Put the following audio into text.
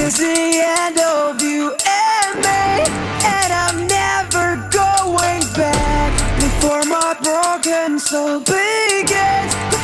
is the end of you and me And I'm never going back Before my broken soul begins.